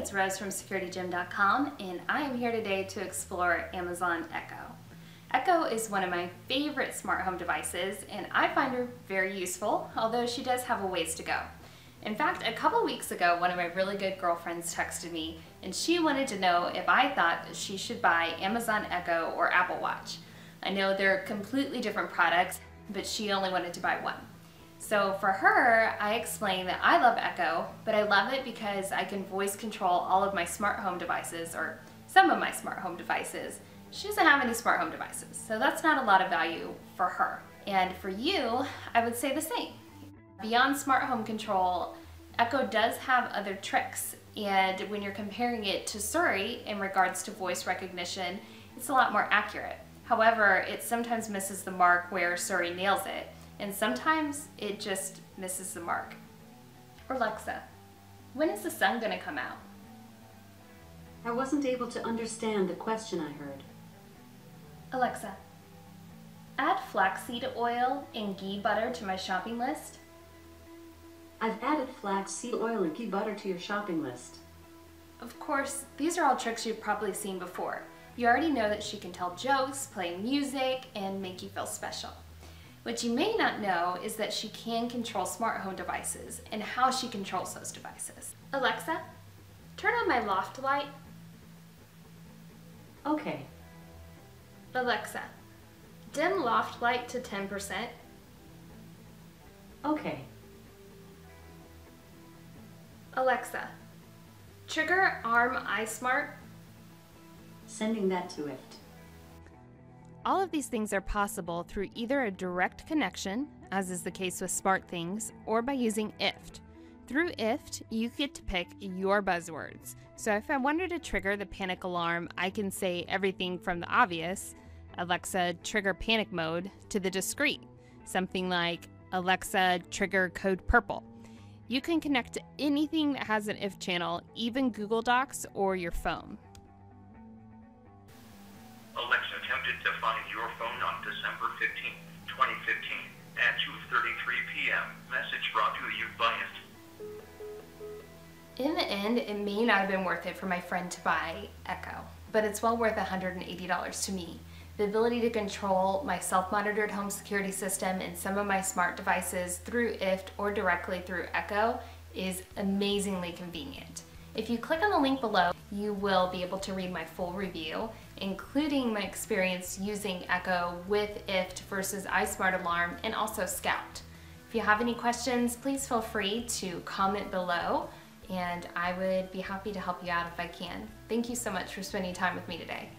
it's Rose from SecurityGem.com and I am here today to explore Amazon Echo. Echo is one of my favorite smart home devices and I find her very useful, although she does have a ways to go. In fact, a couple weeks ago, one of my really good girlfriends texted me and she wanted to know if I thought she should buy Amazon Echo or Apple Watch. I know they're completely different products, but she only wanted to buy one. So for her, I explained that I love Echo, but I love it because I can voice control all of my smart home devices, or some of my smart home devices. She doesn't have any smart home devices, so that's not a lot of value for her. And for you, I would say the same. Beyond smart home control, Echo does have other tricks, and when you're comparing it to Siri in regards to voice recognition, it's a lot more accurate. However, it sometimes misses the mark where Siri nails it and sometimes it just misses the mark. Alexa, when is the sun going to come out? I wasn't able to understand the question I heard. Alexa, add flaxseed oil and ghee butter to my shopping list. I've added flaxseed oil and ghee butter to your shopping list. Of course, these are all tricks you've probably seen before. You already know that she can tell jokes, play music, and make you feel special. What you may not know is that she can control smart home devices and how she controls those devices. Alexa, turn on my loft light. Okay. Alexa, dim loft light to 10%. Okay. Alexa, trigger Arm iSmart. Sending that to IFTTT. All of these things are possible through either a direct connection, as is the case with SmartThings, or by using IFTTT. Through IFTTT, you get to pick your buzzwords. So if I wanted to trigger the panic alarm, I can say everything from the obvious, Alexa trigger panic mode, to the discreet, something like Alexa trigger code purple. You can connect to anything that has an IFTTT channel, even Google Docs or your phone. Attempted to find your phone on December 15, 2015 at 2.33 p.m. Message brought to you by it. In the end, it may not have been worth it for my friend to buy Echo, but it's well worth $180 to me. The ability to control my self-monitored home security system and some of my smart devices through IFTTT or directly through Echo is amazingly convenient. If you click on the link below, you will be able to read my full review, including my experience using Echo with IFTTT versus iSmart Alarm and also Scout. If you have any questions, please feel free to comment below and I would be happy to help you out if I can. Thank you so much for spending time with me today.